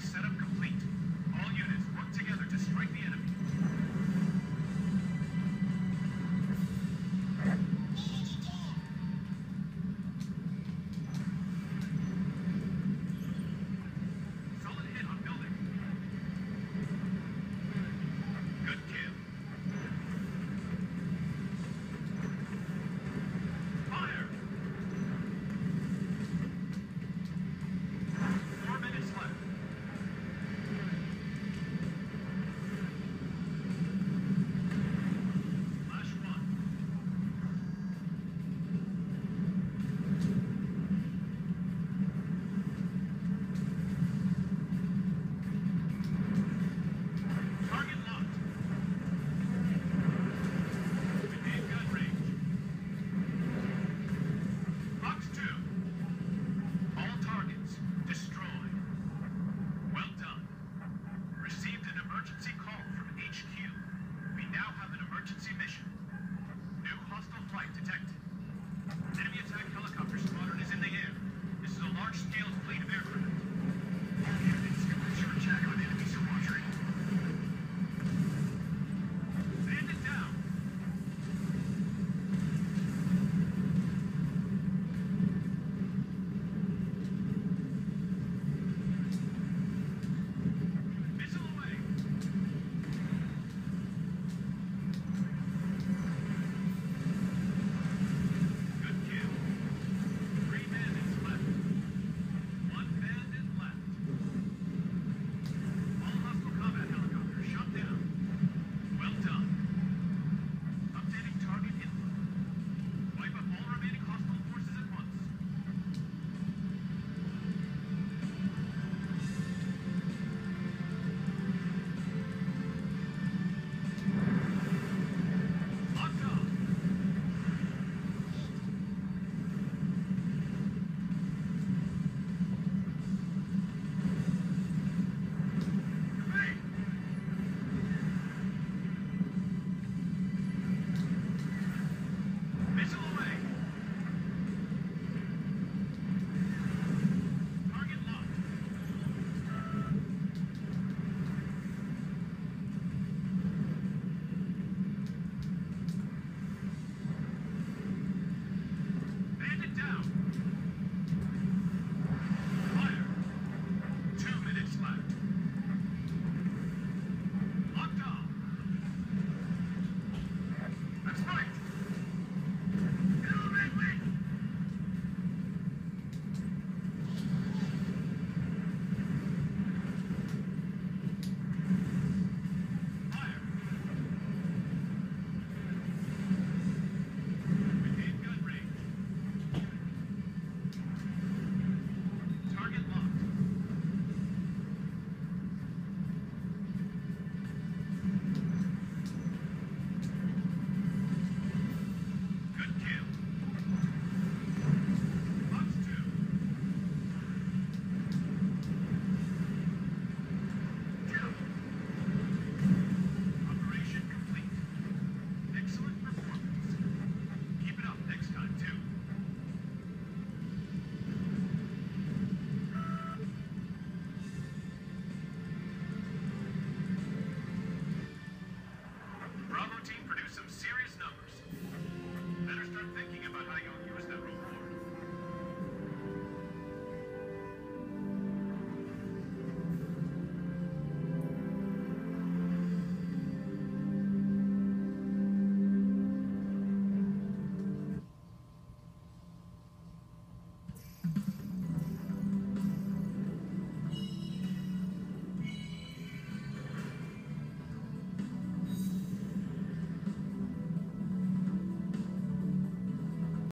Setup complete.